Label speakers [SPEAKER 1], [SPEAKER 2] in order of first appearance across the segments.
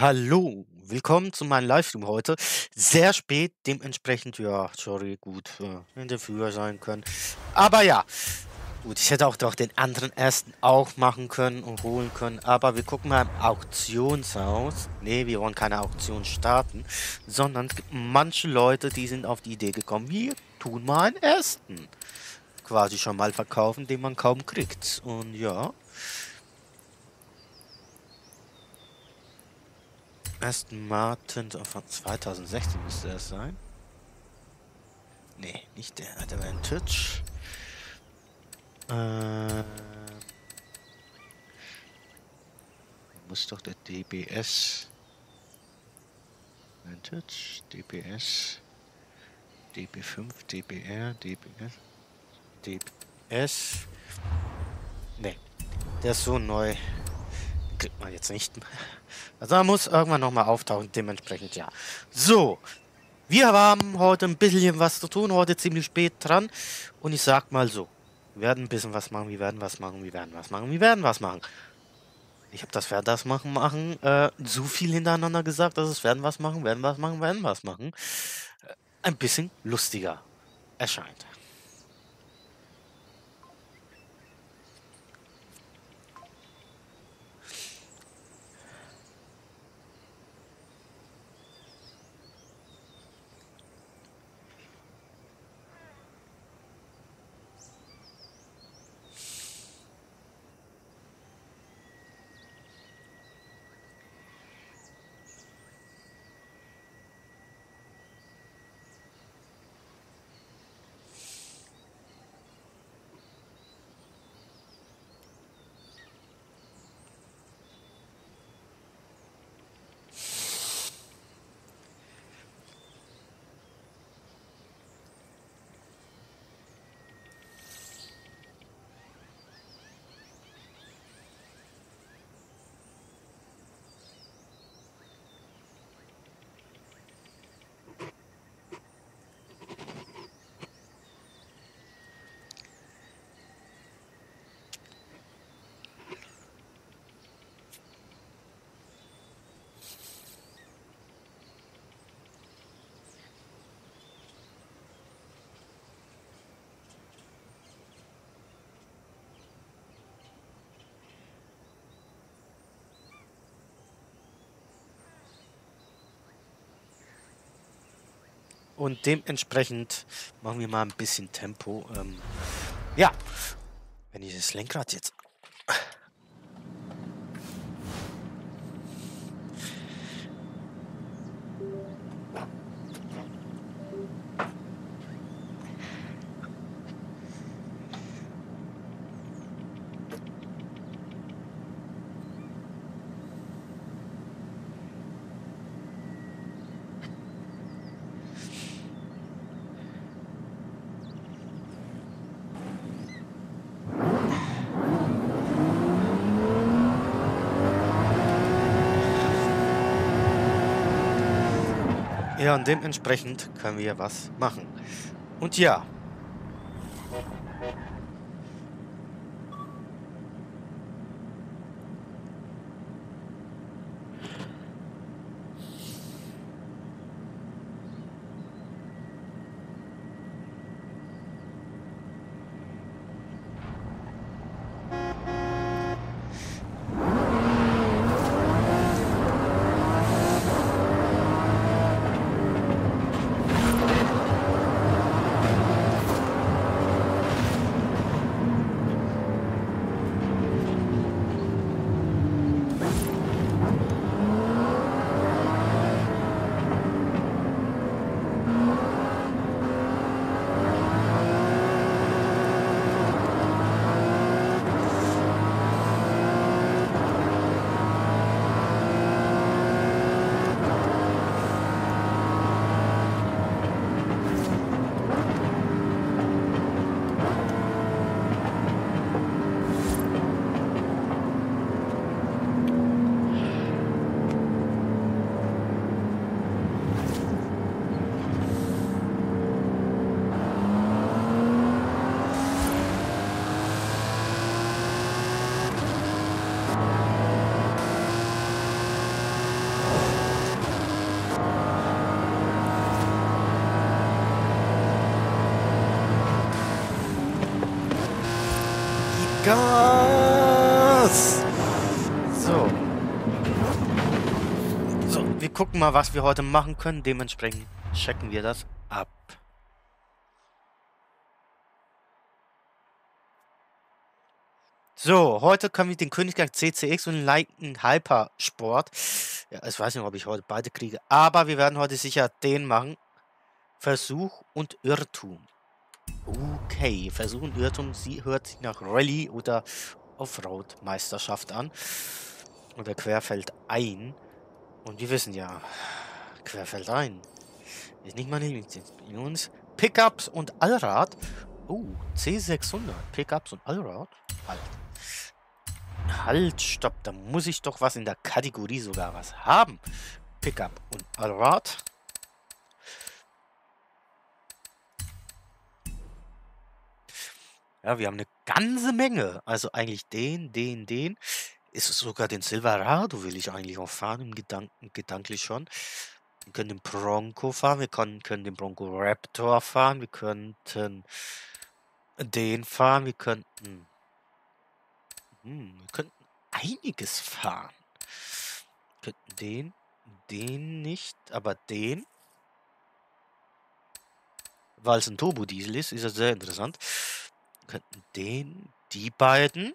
[SPEAKER 1] Hallo, willkommen zu meinem Livestream heute. Sehr spät, dementsprechend, ja, sorry, gut, äh, hätte früher sein können. Aber ja, gut, ich hätte auch doch den anderen ersten auch machen können und holen können. Aber wir gucken mal im Auktionshaus. Ne, wir wollen keine Auktion starten, sondern es gibt manche Leute, die sind auf die Idee gekommen, wir tun mal einen ersten. Quasi schon mal verkaufen, den man kaum kriegt. Und ja, Aston Martin von 2016 müsste es sein. Nee, nicht der Advantage. Äh, muss doch der DBS. Advantage, DBS, DB5, DBR, DBS, DBS. Nee, der ist so neu kriegt man jetzt nicht. Also er muss irgendwann nochmal auftauchen, dementsprechend ja. So, wir haben heute ein bisschen was zu tun, heute ziemlich spät dran. Und ich sag mal so, wir werden ein bisschen was machen, wir werden was machen, wir werden was machen, wir werden was machen. Ich habe das werden das machen, machen, äh, so viel hintereinander gesagt, dass es werden was machen, werden was machen, werden was machen. Äh, ein bisschen lustiger erscheint. Und dementsprechend machen wir mal ein bisschen Tempo. Ähm, ja, wenn ich das Lenkrad jetzt Ja, und dementsprechend können wir was machen. Und ja, gucken mal, was wir heute machen können. Dementsprechend checken wir das ab. So, heute können wir den Königreich CCX und den Leiken Hypersport. Ja, ich weiß nicht, ob ich heute beide kriege. Aber wir werden heute sicher den machen. Versuch und Irrtum. Okay, Versuch und Irrtum. Sie hört sich nach Rallye oder Offroad-Meisterschaft an. Oder Querfeld ein. Und wir wissen ja, Querfeld ein. Ist nicht meine Lieblingsdisziplin. Pickups und Allrad. Oh, C600. Pickups und Allrad. Halt. Halt, stopp. Da muss ich doch was in der Kategorie sogar was haben. Pickup und Allrad. Ja, wir haben eine ganze Menge. Also eigentlich den, den, den. Ist es sogar den Silverado will ich eigentlich auch fahren, im Gedanken, gedanklich schon. Wir können den Bronco fahren, wir können, können den Bronco Raptor fahren, wir könnten den fahren, wir könnten hm, wir könnten einiges fahren. Wir könnten den, den nicht, aber den. Weil es ein Turbo-Diesel ist, ist das sehr interessant. Wir könnten den, die beiden.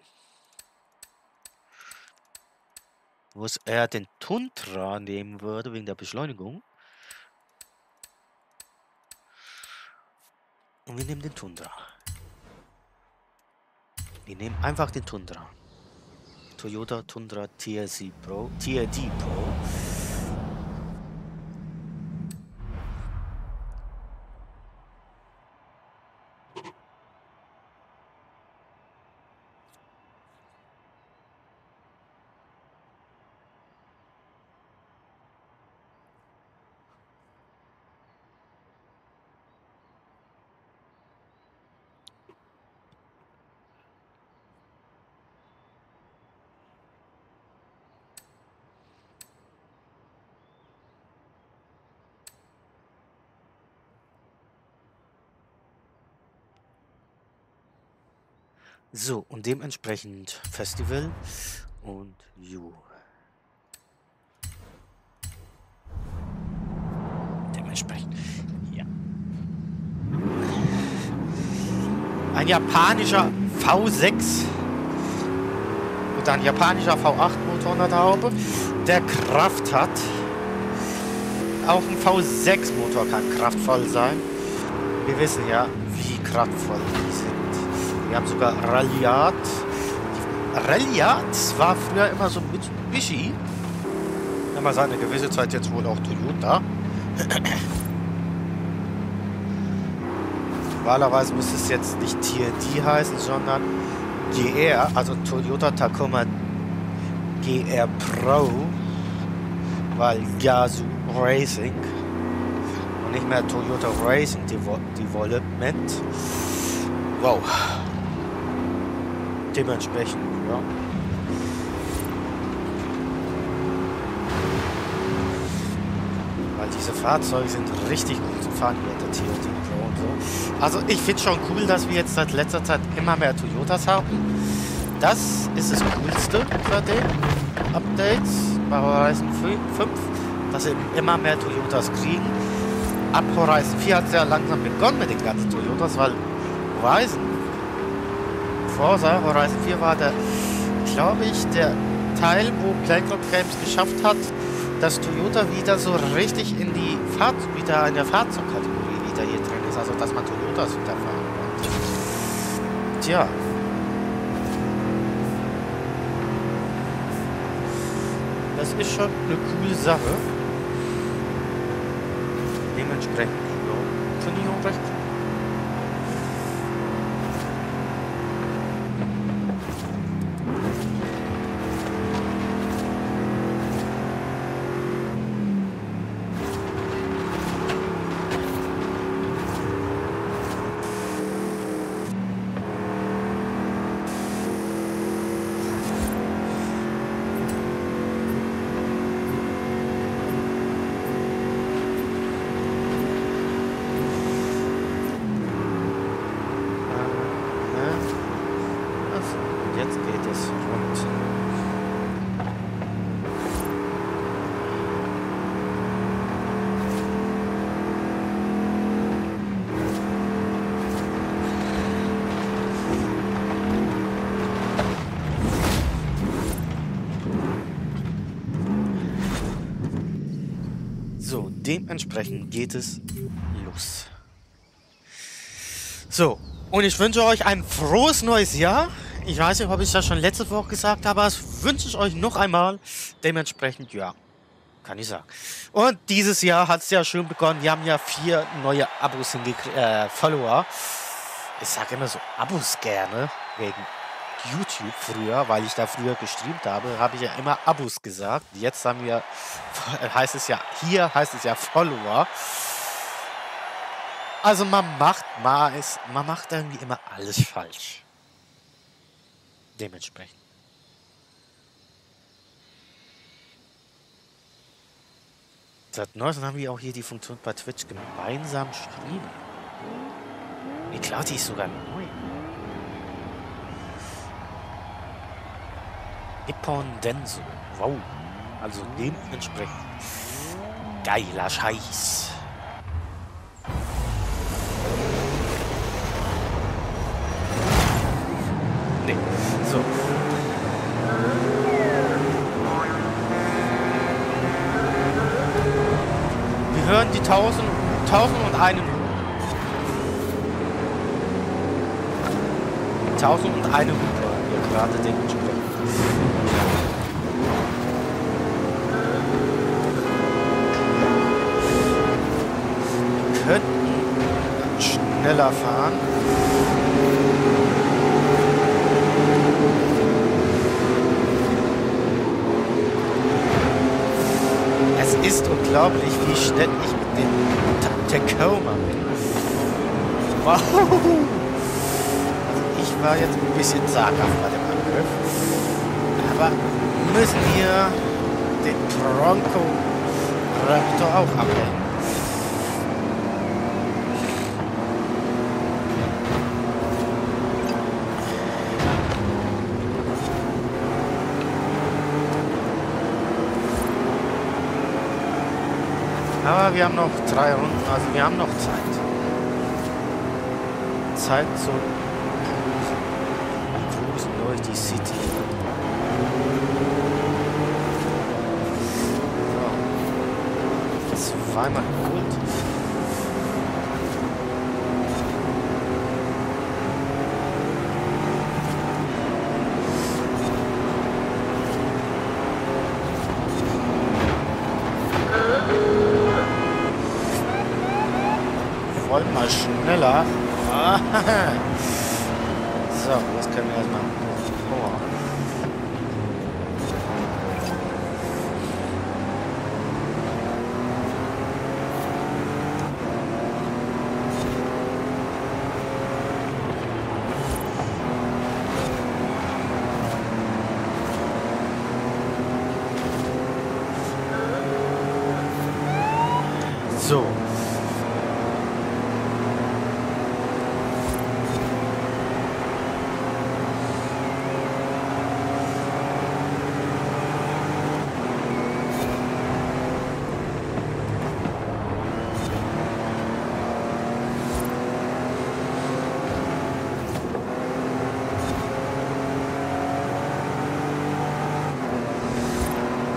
[SPEAKER 1] Wo es er den Tundra nehmen würde, wegen der Beschleunigung. Und wir nehmen den Tundra. Wir nehmen einfach den Tundra. Toyota Tundra TRC Pro, TRD Pro. So, und dementsprechend Festival und You. Dementsprechend, ja. Ein japanischer V6 und ein japanischer V8 Motor in der Haube, der Kraft hat. Auch ein V6 Motor kann kraftvoll sein. Wir wissen ja, wie kraftvoll die sind. Wir haben sogar Ralliat. Ralliat war früher immer so mit Mitsubishi. Man seine gewisse Zeit jetzt wohl auch Toyota. Normalerweise müsste es jetzt nicht TND heißen, sondern GR, also Toyota Tacoma GR Pro, weil Yasu Racing und nicht mehr Toyota Racing Development. Wow dementsprechend, ja. Weil diese Fahrzeuge sind richtig gut zu fahren hier, TOT Pro und so. Also ich finde schon cool, dass wir jetzt seit letzter Zeit immer mehr Toyotas haben. Das ist das Coolste bei den Updates bei Horizon 5, dass wir immer mehr Toyotas kriegen. Ab Horizon 4 hat es ja langsam begonnen mit den ganzen Toyotas, weil Horizon Forza Horizon 4 war der, glaube ich, der Teil, wo Playground Games geschafft hat, dass Toyota wieder so richtig in die Fahrt, wieder in der Fahrzeugkategorie wieder hier drin ist. Also, dass man Toyotas wieder fahren konnte. Tja. Das ist schon eine coole Sache. Dementsprechend, ja, finde ich auch recht cool. Dementsprechend geht es los. So, und ich wünsche euch ein frohes neues Jahr. Ich weiß nicht, ob ich das schon letzte Woche gesagt habe, aber das wünsche ich euch noch einmal. Dementsprechend, ja, kann ich sagen. Und dieses Jahr hat es ja schön begonnen. Wir haben ja vier neue Abos hingekriegt, äh, Follower. Ich sage immer so Abos gerne, wegen YouTube früher, weil ich da früher gestreamt habe, habe ich ja immer Abos gesagt. Jetzt haben wir, heißt es ja, hier heißt es ja Follower. Also man macht, man, ist, man macht irgendwie immer alles falsch. Dementsprechend. Seit neuestem haben wir auch hier die Funktion bei Twitch gemeinsam streamen. Wie klar, die ist sogar neu. Nippon Denso. Wow. Also dementsprechend. Geiler Scheiß. Nee. So. Wir hören die tausend, tausend und einen. Tausend und eine Hupe. Wir gerade dementsprechend. Könnten schneller fahren. Es ist unglaublich, wie schnell ich mit dem Ta- Tacoma bin. Wow! Also ich war jetzt ein bisschen zaghaft bei dem Angriff. Aber müssen wir den Bronco Raptor auch abhängen? Aber wir haben noch drei Runden, also wir haben noch Zeit. Zeit zu cruisen. Durch die City. So. Zweimal geholt. Wollen mal schneller. So, das können wir erstmal. Oh. So.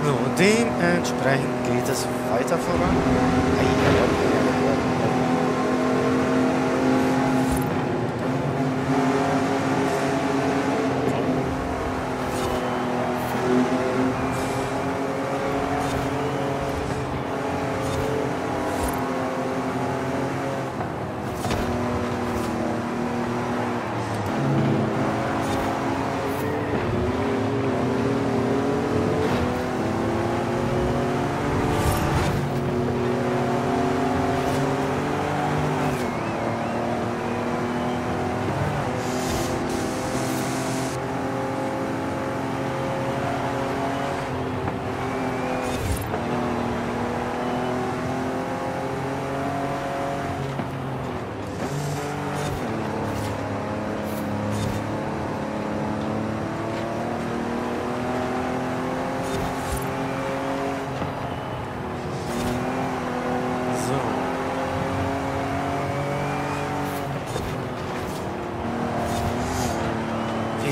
[SPEAKER 1] So, dementsprechend geht es weiter voran.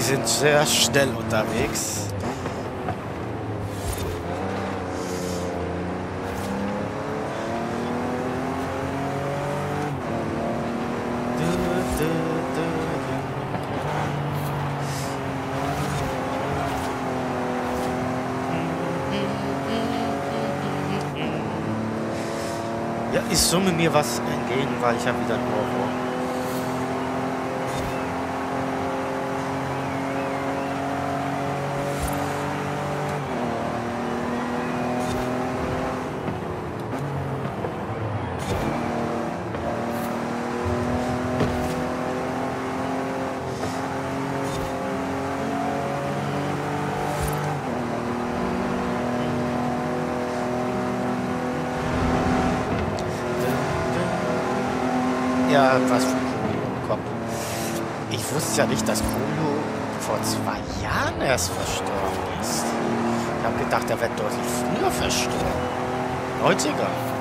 [SPEAKER 1] sind sehr schnell unterwegs. Ja, ich summe mir was entgegen, weil ich habe wieder einen Horror. Ja, was Coolio im Kopf. Ich wusste ja nicht, dass Coolio vor zwei Jahren erst verstorben ist. Ich habe gedacht, er wird deutlich früher verstorben. 90er.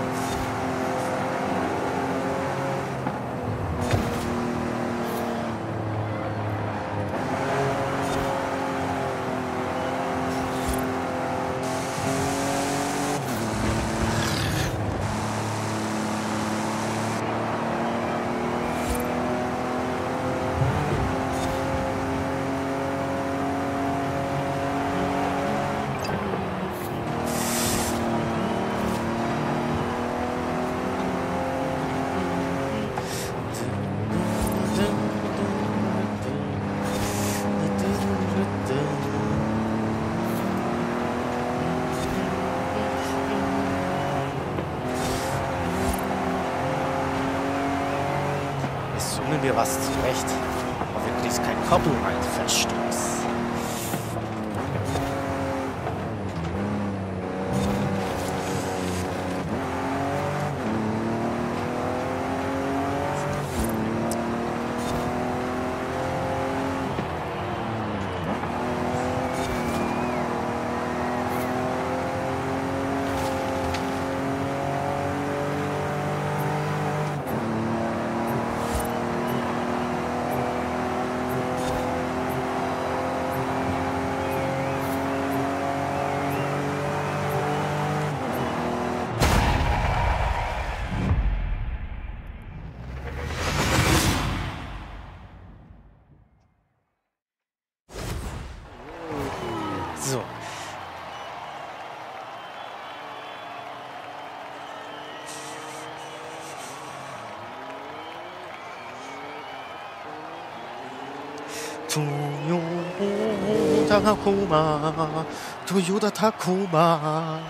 [SPEAKER 1] Toyota Tacoma, Toyota Tacoma.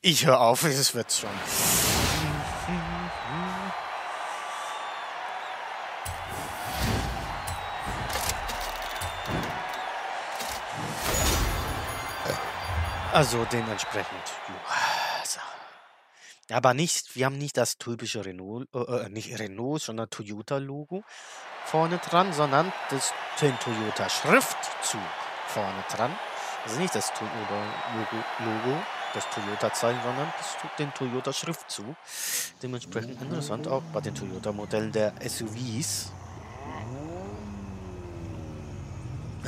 [SPEAKER 1] Ich höre auf, es wird schon. Also dementsprechend. ja, So. Aber nicht, wir haben nicht das typische Renault, äh, äh, nicht Renault, sondern Toyota-Logo vorne dran, sondern das, den Toyota-Schriftzug vorne dran. Also nicht das Toyota-Logo, Logo, das Toyota-Zeichen, sondern das, den Toyota-Schriftzug. Dementsprechend interessant auch bei den Toyota-Modellen der SUVs.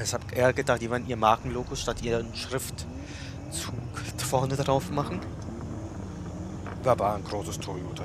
[SPEAKER 1] Ich habe eher gedacht, die werden ihr Markenlogo statt ihren Schriftzug vorne drauf machen. War ein großes. Toyota.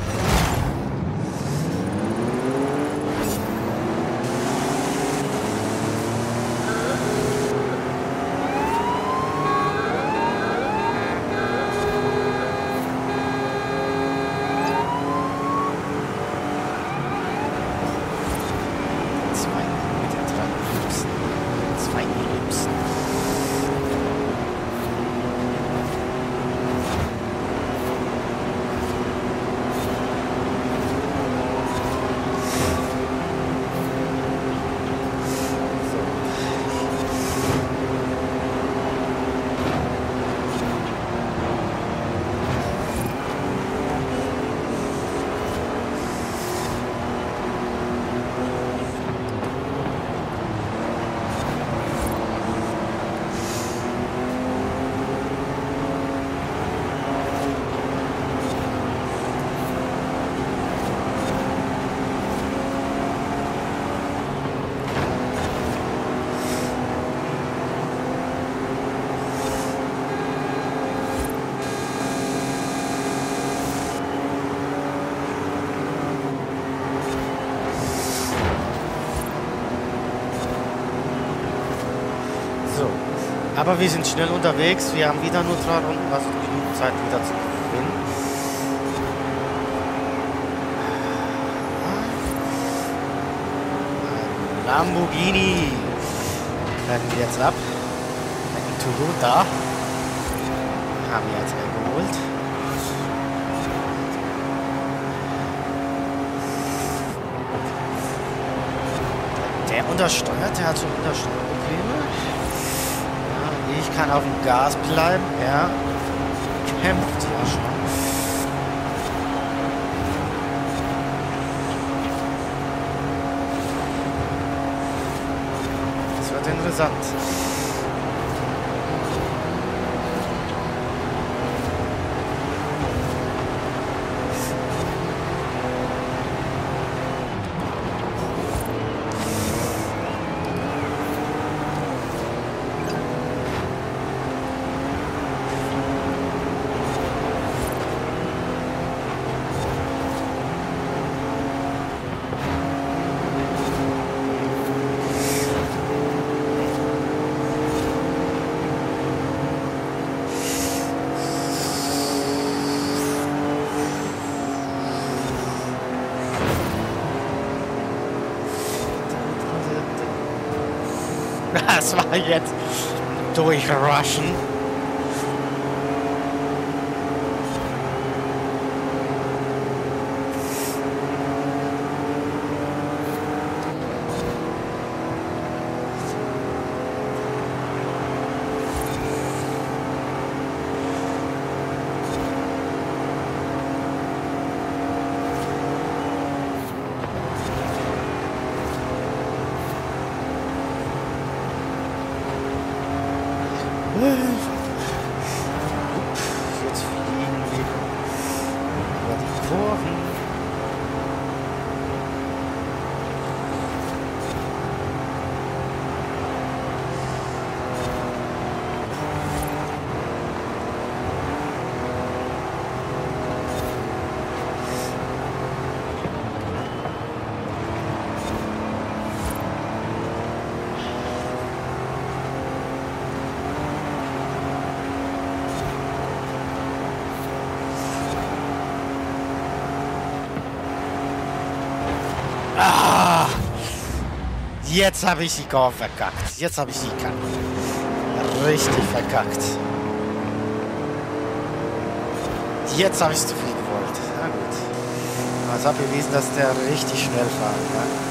[SPEAKER 1] Zwei Minuten dran rülpsen. Zwei rülpsen. So. Aber wir sind schnell unterwegs. Wir haben wieder nur drei Runden, also genug Zeit wieder zu gewinnen. Lamborghini. Werden wir jetzt ab. Ein Toyota. Haben wir jetzt geholt. Der untersteuert, der hat so Untersteuerprobleme. Ich kann auf dem Gas bleiben. Er kämpft ja schon. Das wird interessant. Das war jetzt durchrushen. Jetzt habe ich die Korb verkackt. Jetzt habe ich die Kacke. Richtig verkackt. Jetzt habe ich zu viel gewollt. Na gut. Es hat bewiesen, dass der richtig schnell fahren kann.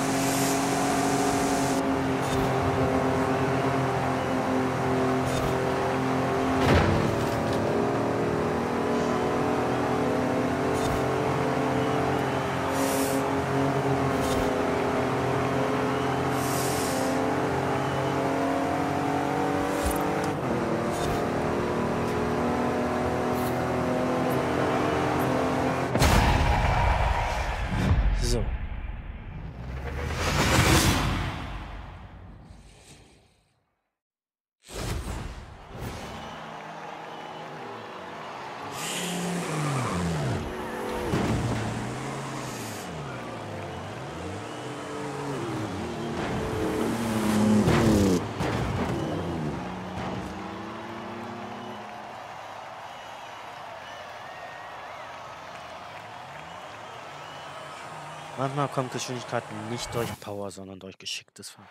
[SPEAKER 1] Manchmal kommt Geschwindigkeit nicht durch Power, sondern durch geschicktes Fahren.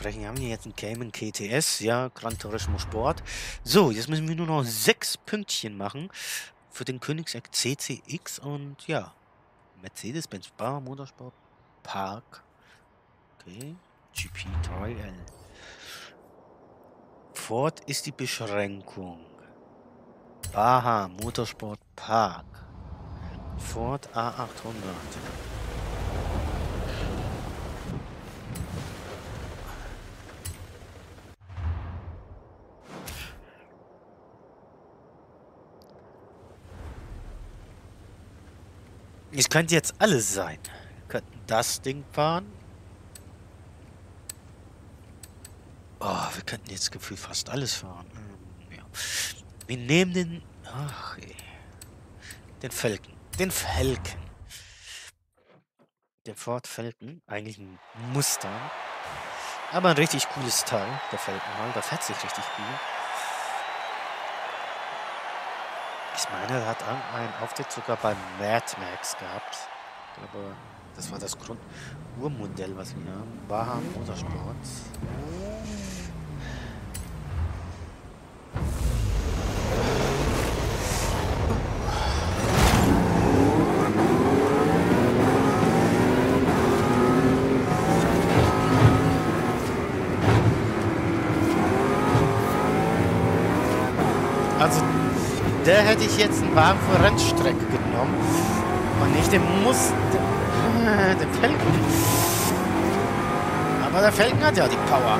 [SPEAKER 1] Dementsprechend haben wir jetzt einen Cayman KTS, ja, Gran Turismo Sport. So, jetzt müssen wir nur noch sechs Pünktchen machen für den Königsegg CCX und ja, Mercedes-Benz Bar Motorsport Park. Okay, GP3L. Ford ist die Beschränkung. Aha, Motorsport Park. Ford A800. Es könnte jetzt alles sein. Wir könnten das Ding fahren. Oh, wir könnten jetzt gefühlt fast alles fahren. Hm, ja. Wir nehmen den... Ach, ey. Den Falken. Den Falken. Der Ford Falcon. Eigentlich ein Muster. Aber ein richtig cooles Teil. Der Falcon mal. Da fährt sich richtig gut. Ich meine, er hat einen Auftritt sogar bei Mad Max gehabt. Aber das war das Grund Urmodell, was wir haben. Baha Motorsport. Also, der hätte ich jetzt einen Wagen für Rennstrecke genommen und nicht den Muss, den, den Felgen. Aber der Felgen hat ja die Power.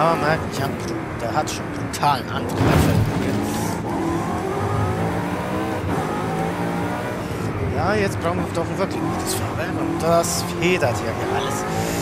[SPEAKER 1] Aber man merkt, ich hab, der hat schon brutalen Antrieb. Ja, jetzt brauchen wir doch ein wirklich gutes Fahrwerk und das federt ja hier alles.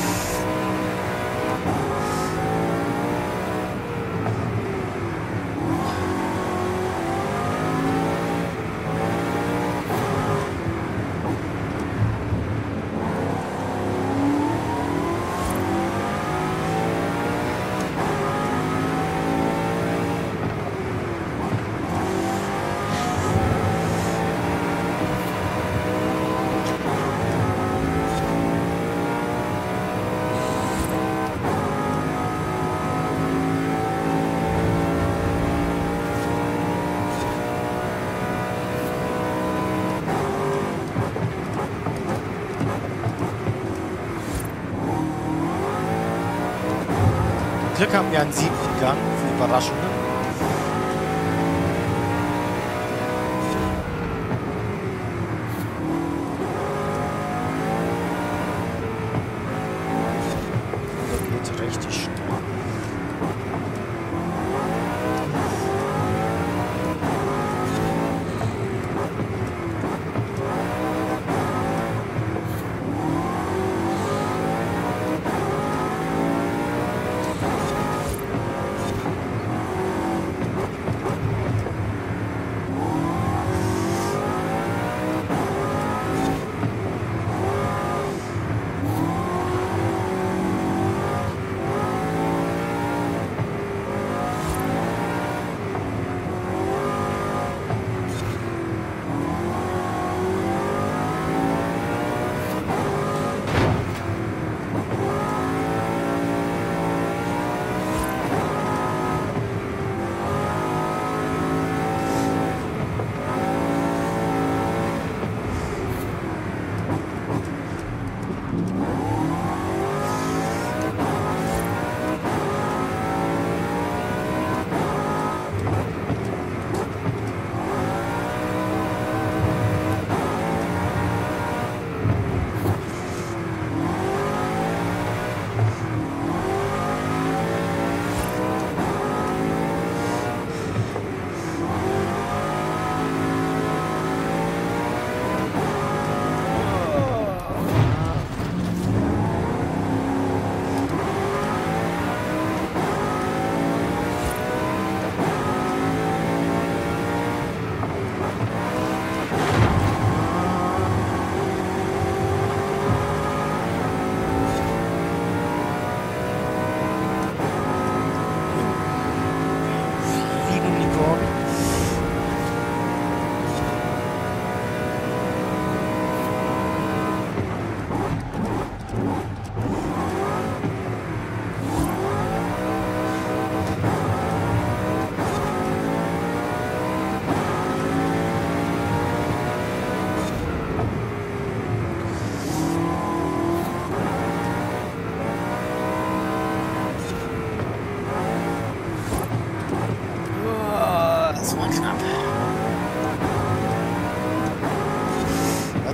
[SPEAKER 1] Glück haben wir einen siebten Gang für Überraschungen.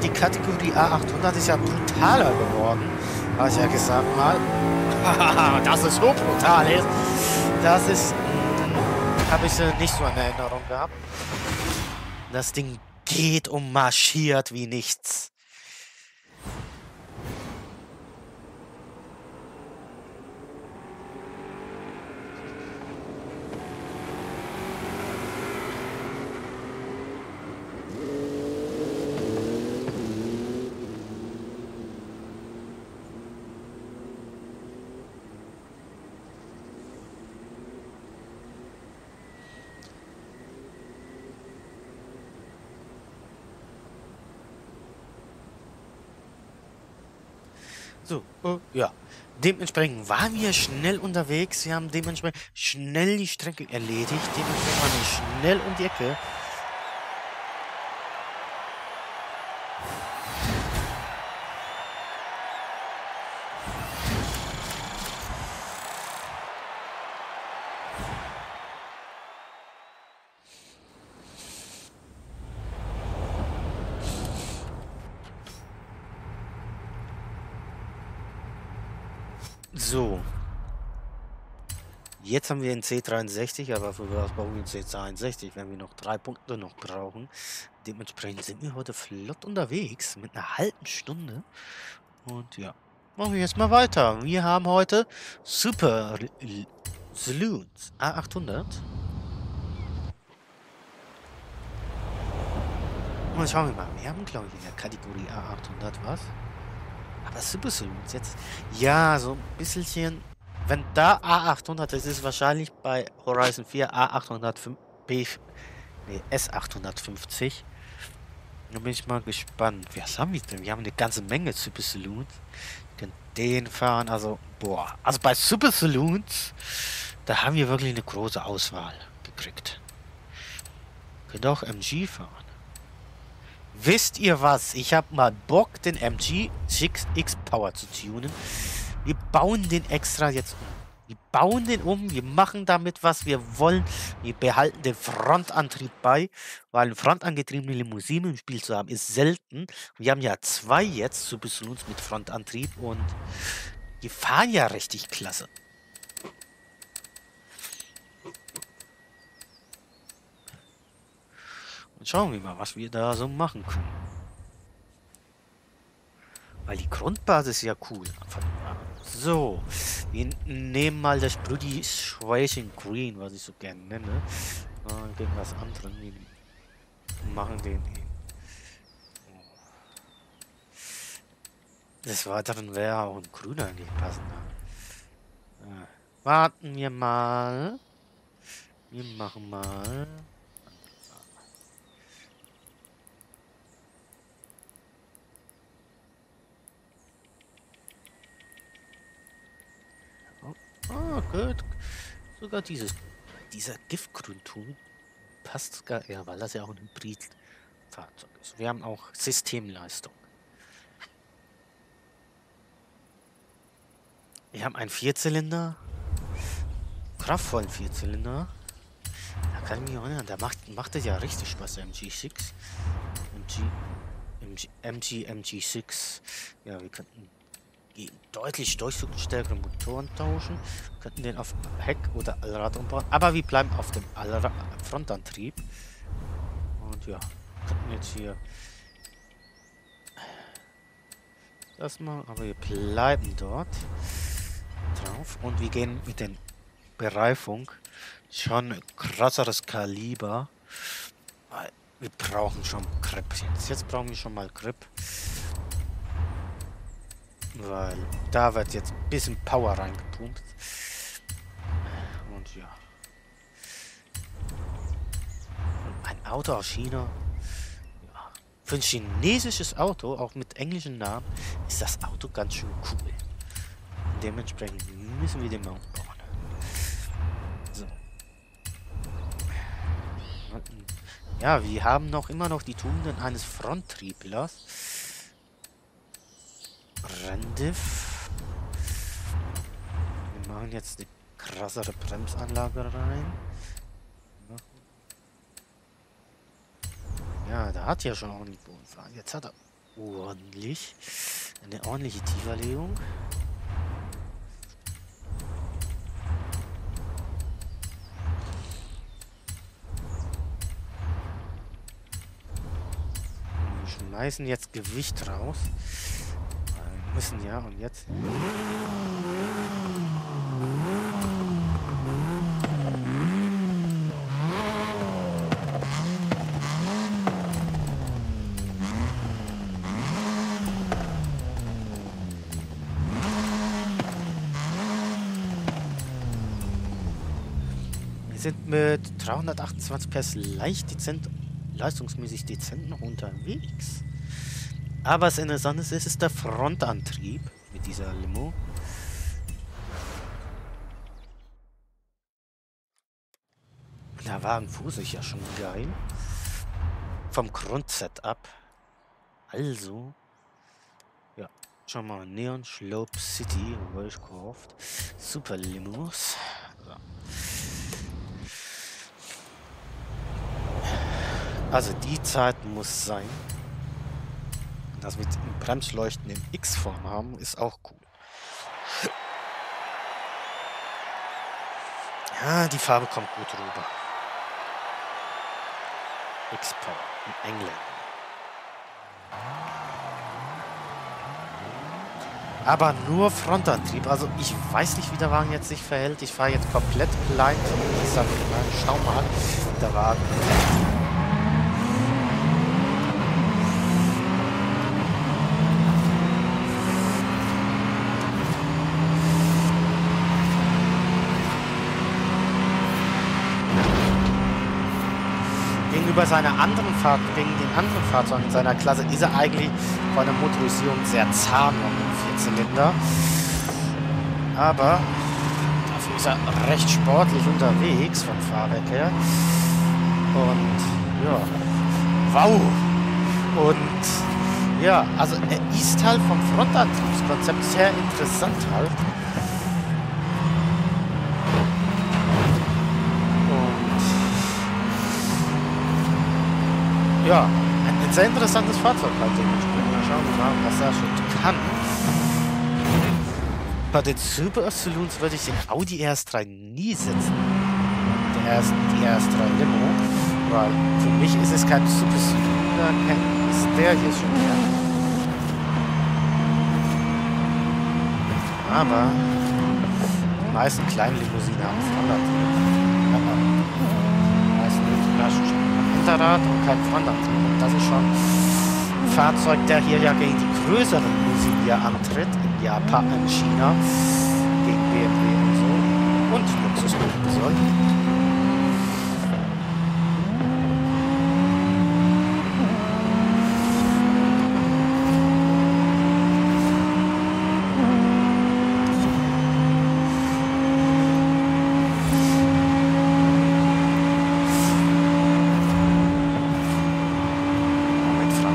[SPEAKER 1] Kategorie A800 ist ja brutaler geworden. Habe ich ja gesagt mal. das ist so brutal ist. Das ist... Hm, Habe ich äh, nicht so in Erinnerung gehabt. Das Ding geht und marschiert wie nichts. So, äh, ja. Dementsprechend waren wir schnell unterwegs. Wir haben dementsprechend schnell die Strecke erledigt. Dementsprechend waren wir schnell um die Ecke. So. Jetzt haben wir einen C63, aber für was brauchen wir einen C62, wenn wir noch drei Punkte noch brauchen. Dementsprechend sind wir heute flott unterwegs mit einer halben Stunde. Und ja, machen wir jetzt mal weiter. Wir haben heute Super Saloons A800. Und schauen wir mal, wir haben glaube ich in der Kategorie A800 was. Aber Super Saloons jetzt. Ja, so ein bisschen. Wenn da A800 ist, ist es wahrscheinlich bei Horizon 4 A805 B. Nee, S850. Da bin ich mal gespannt. Was haben wir denn? Wir haben eine ganze Menge Super Saloons. Können den fahren. Also, boah. Also bei Super Saloons, da haben wir wirklich eine große Auswahl gekriegt. Können auch MG fahren. Wisst ihr was? Ich habe mal Bock, den MG 6X Power zu tunen. Wir bauen den extra jetzt um. Wir bauen den um, wir machen damit, was wir wollen. Wir behalten den Frontantrieb bei, weil eine frontangetriebene Limousine im Spiel zu haben, ist selten. Wir haben ja zwei jetzt zu uns mit Frontantrieb und die fahren ja richtig klasse. Und schauen wir mal, was wir da so machen können. Weil die Grundbasis ist ja cool. So, wir nehmen mal das Bloody Swaying Green, was ich so gerne nenne. Und gegen was anderes. Wir machen den. Des Weiteren wäre auch ein grüner eigentlich passender. Ja. Warten wir mal. Wir machen mal. Ah, gut. Sogar dieses, dieser Giftgrünton passt sogar eher, weil das ja auch ein Hybridfahrzeug ist. Wir haben auch Systemleistung. Wir haben einen Vierzylinder. Kraftvollen Vierzylinder. Da kann ich mich erinnern, da macht, macht das ja richtig Spaß, der MG6. MG, MG, MG, MG6. Ja, wir könnten deutlich durchflugstärkere Motoren tauschen. Könnten den auf Heck oder Allrad umbauen. Aber wir bleiben auf dem Allrad Frontantrieb. Und ja, könnten jetzt hier das mal, aber wir bleiben dort drauf. Und wir gehen mit den Bereifung schon krasseres Kaliber. Wir brauchen schon Grip. Jetzt, jetzt brauchen wir schon mal Grip. Weil da wird jetzt ein bisschen Power reingepumpt. Und ja. Ein Auto aus China. Ja. Für ein chinesisches Auto, auch mit englischen Namen, ist das Auto ganz schön cool. Und dementsprechend müssen wir den mal umbauen. So. Ja, wir haben noch immer noch die Tugenden eines Fronttrieblers. Brenndiff. Wir machen jetzt eine krassere Bremsanlage rein. Ja, da hat ja schon auch nicht Bodenfahren. Jetzt hat er ordentlich. Eine ordentliche Tieferlegung. Wir schmeißen jetzt Gewicht raus. Wir müssen ja und jetzt. sind mit 328 PS leicht dezent, leistungsmäßig dezent noch unterwegs. Aber das Interessante ist, es ist der Frontantrieb mit dieser Limo. Der Wagen fuhr sich ja schon geil. Vom Grundsetup. Also. Ja, schon mal Neon Slope City, wo ich gekauft. Super Limos. So. Also die Zeit muss sein. Dass wir Bremsleuchten in X-Form haben, ist auch cool. Ja, die Farbe kommt gut rüber. X-Power in England. Aber nur Frontantrieb. Also ich weiß nicht, wie der Wagen jetzt sich verhält. Ich fahre jetzt komplett blind. Ich sage mal, schau mal, der Wagen gegenüber seiner anderen Fahrt, wegen den anderen Fahrzeugen in seiner Klasse ist er eigentlich von der Motorisierung sehr zahm um den Vierzylinder. Aber dafür ist er recht sportlich unterwegs vom Fahrwerk her. Und ja, wow. Und ja, also er ist halt vom Frontantriebskonzept sehr interessant halt. Ja, ein sehr interessantes Fahrzeug halt dementsprechend. Mal schauen wir mal, was er schon kann. Bei den Super Saloons würde ich den Audi RS3 nie setzen. Der RS, die RS3 Limo. Weil für mich ist es kein Super Saloon, ist der hier schon mehr. Aber die meisten kleinen Limousinen haben Standard. Die Hinterrad und kein Frontantrieb. Und das ist schon ein Fahrzeug, der hier ja gegen die größeren Musik hier antritt, in Japan, in China, gegen BMW und so. Und Luxusgüter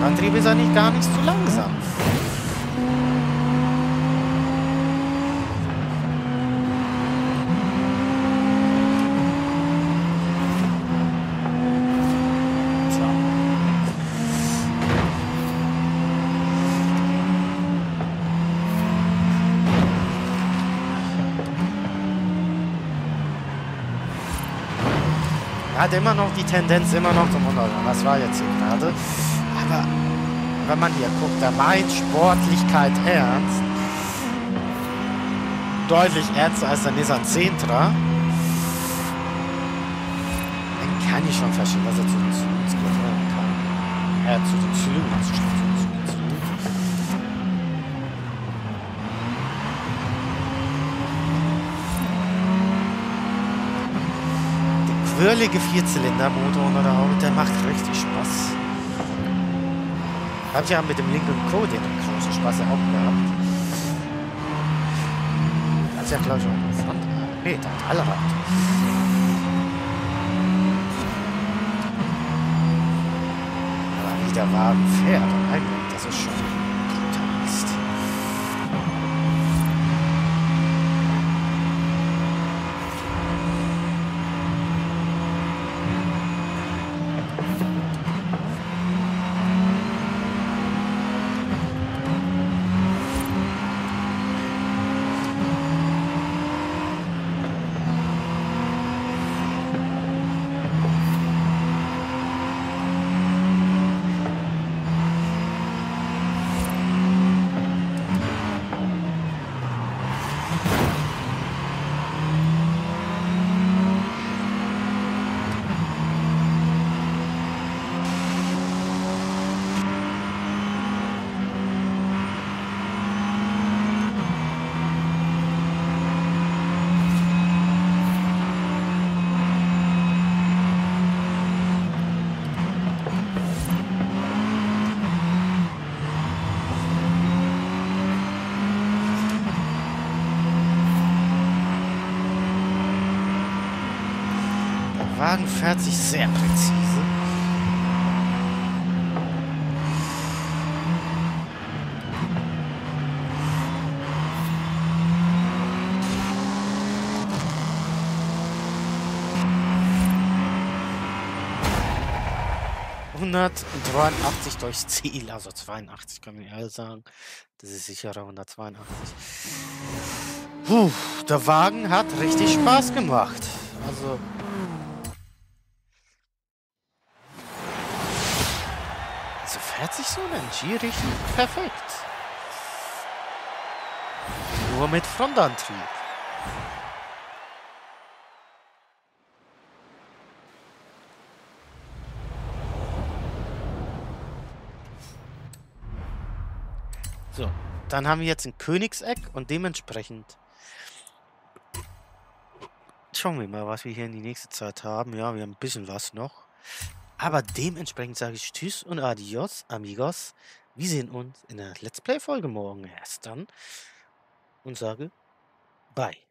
[SPEAKER 1] Antrieb ist eigentlich gar nicht zu langsam. hat immer noch die Tendenz immer noch zum Untergang. Das war jetzt hier gerade. Aber wenn man hier guckt, der meint Sportlichkeit ernst. Deutlich ernster als der Nissan Sentra. Dann kann ich schon verstehen, dass er zu den Saloons gehören kann. Äh, zu den Saloons, zu den Saloons. Der quirlige Vierzylindermotor unter der Haube, der macht richtig Spaß. Hab ich ja mit dem Lincoln Co. den großen Spaß ja auch gehabt. Das ist ja, glaube ich, auch ein Front. Nee, der hat Allrad. Aber wie der Wagen fährt, das ist schon Wagen fährt sich sehr präzise. ...183 durchs Ziel, also 82 kann man ja sagen. Das ist sicherer 182. Puh, der Wagen hat richtig Spaß gemacht. Also... Fährt sich so ein MG richtig perfekt. Nur mit Frontantrieb. So, dann haben wir jetzt ein Königseck und dementsprechend schauen wir mal, was wir hier in die nächste Zeit haben. Ja, wir haben ein bisschen was noch. Aber dementsprechend sage ich Tschüss und Adios, amigos. Wir sehen uns in der Let's Play-Folge morgen erst dann. Und sage Bye.